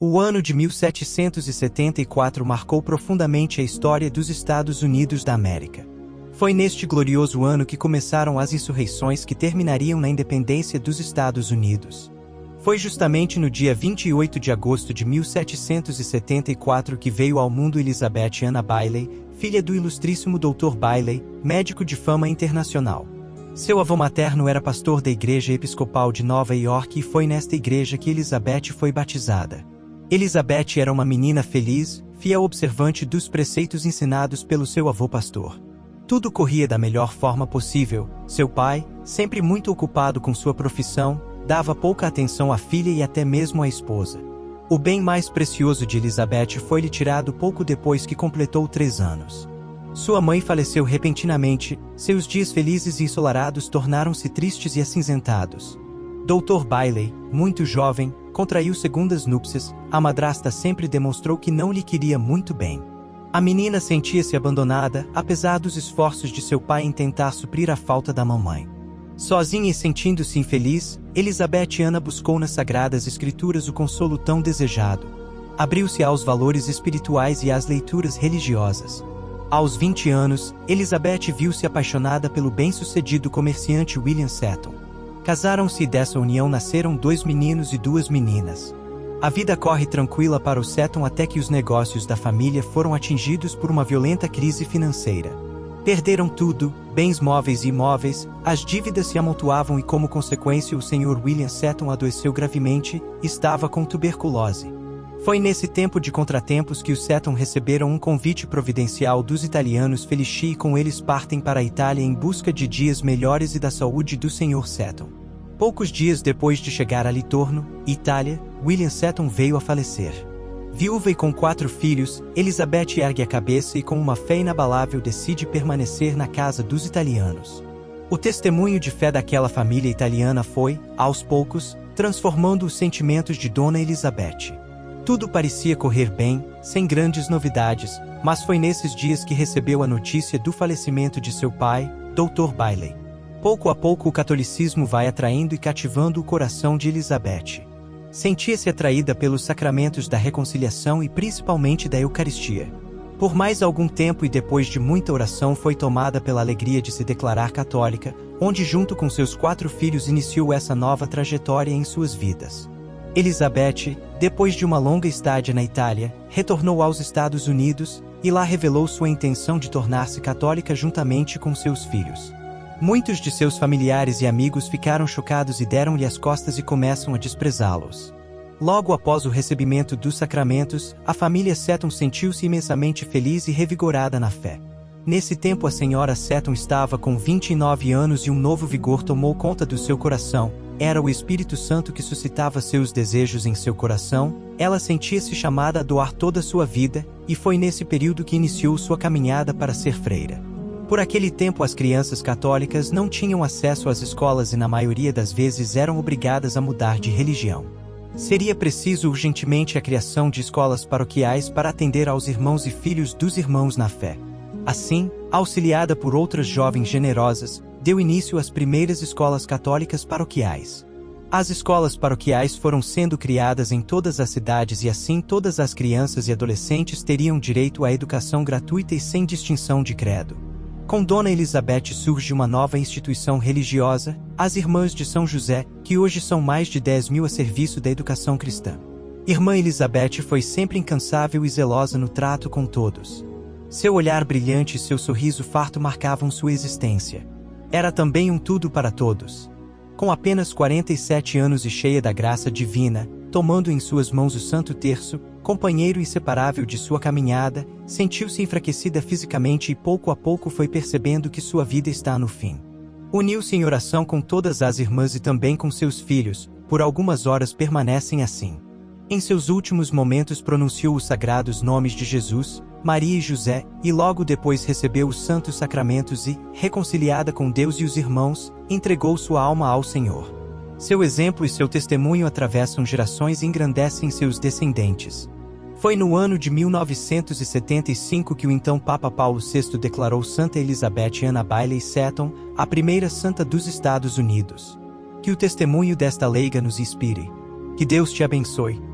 O ano de 1774 marcou profundamente a história dos Estados Unidos da América. Foi neste glorioso ano que começaram as insurreições que terminariam na independência dos Estados Unidos. Foi justamente no dia 28 de agosto de 1774 que veio ao mundo Elizabeth Anna Bailey, filha do ilustríssimo Dr. Bailey, médico de fama internacional. Seu avô materno era pastor da Igreja Episcopal de Nova York e foi nesta igreja que Elizabeth foi batizada. Elizabeth era uma menina feliz, fiel observante dos preceitos ensinados pelo seu avô pastor. Tudo corria da melhor forma possível. Seu pai, sempre muito ocupado com sua profissão, dava pouca atenção à filha e até mesmo à esposa. O bem mais precioso de Elizabeth foi-lhe tirado pouco depois que completou três anos. Sua mãe faleceu repentinamente, seus dias felizes e ensolarados tornaram-se tristes e acinzentados. Dr. Bailey, muito jovem, contraiu segundas núpcias, a madrasta sempre demonstrou que não lhe queria muito bem. A menina sentia-se abandonada, apesar dos esforços de seu pai em tentar suprir a falta da mamãe. Sozinha e sentindo-se infeliz, Elizabeth Ana buscou nas sagradas escrituras o consolo tão desejado. Abriu-se aos valores espirituais e às leituras religiosas. Aos 20 anos, Elizabeth viu-se apaixonada pelo bem-sucedido comerciante William Seton. Casaram-se e dessa união nasceram dois meninos e duas meninas. A vida corre tranquila para o Seton até que os negócios da família foram atingidos por uma violenta crise financeira. Perderam tudo, bens móveis e imóveis, as dívidas se amontoavam e como consequência o Sr. William Seton adoeceu gravemente, estava com tuberculose. Foi nesse tempo de contratempos que os Seton receberam um convite providencial dos italianos Felici e com eles partem para a Itália em busca de dias melhores e da saúde do Sr. Seton. Poucos dias depois de chegar a Litorno, Itália, William Seton veio a falecer. Viúva e com quatro filhos, Elizabeth ergue a cabeça e com uma fé inabalável decide permanecer na casa dos italianos. O testemunho de fé daquela família italiana foi, aos poucos, transformando os sentimentos de Dona Elizabeth. Tudo parecia correr bem, sem grandes novidades, mas foi nesses dias que recebeu a notícia do falecimento de seu pai, Dr. Bailey. Pouco a pouco o catolicismo vai atraindo e cativando o coração de Elizabeth. Sentia-se atraída pelos sacramentos da reconciliação e principalmente da Eucaristia. Por mais algum tempo e depois de muita oração foi tomada pela alegria de se declarar católica, onde junto com seus quatro filhos iniciou essa nova trajetória em suas vidas. Elizabeth, depois de uma longa estada na Itália, retornou aos Estados Unidos e lá revelou sua intenção de tornar-se católica juntamente com seus filhos. Muitos de seus familiares e amigos ficaram chocados e deram-lhe as costas e começam a desprezá-los. Logo após o recebimento dos sacramentos, a família Seton sentiu-se imensamente feliz e revigorada na fé. Nesse tempo a senhora Seton estava com 29 anos e um novo vigor tomou conta do seu coração. Era o Espírito Santo que suscitava seus desejos em seu coração. Ela sentia-se chamada a doar toda a sua vida, e foi nesse período que iniciou sua caminhada para ser freira. Por aquele tempo, as crianças católicas não tinham acesso às escolas e, na maioria das vezes, eram obrigadas a mudar de religião. Seria preciso urgentemente a criação de escolas paroquiais para atender aos irmãos e filhos dos irmãos na fé. Assim, auxiliada por outras jovens generosas, deu início às primeiras escolas católicas paroquiais. As escolas paroquiais foram sendo criadas em todas as cidades e assim todas as crianças e adolescentes teriam direito à educação gratuita e sem distinção de credo. Com Dona Elizabeth surge uma nova instituição religiosa, as Irmãs de São José, que hoje são mais de 10 mil a serviço da educação cristã. Irmã Elizabeth foi sempre incansável e zelosa no trato com todos. Seu olhar brilhante e seu sorriso farto marcavam sua existência. Era também um tudo para todos. Com apenas 47 anos e cheia da graça divina, tomando em suas mãos o Santo Terço, companheiro inseparável de sua caminhada, sentiu-se enfraquecida fisicamente e pouco a pouco foi percebendo que sua vida está no fim. Uniu-se em oração com todas as irmãs e também com seus filhos, por algumas horas permanecem assim. Em seus últimos momentos pronunciou os sagrados nomes de Jesus, Maria e José, e logo depois recebeu os santos sacramentos e, reconciliada com Deus e os irmãos, entregou sua alma ao Senhor. Seu exemplo e seu testemunho atravessam gerações e engrandecem seus descendentes. Foi no ano de 1975 que o então Papa Paulo VI declarou Santa Elizabeth Anna Bailey Seton a primeira santa dos Estados Unidos. Que o testemunho desta leiga nos inspire. Que Deus te abençoe.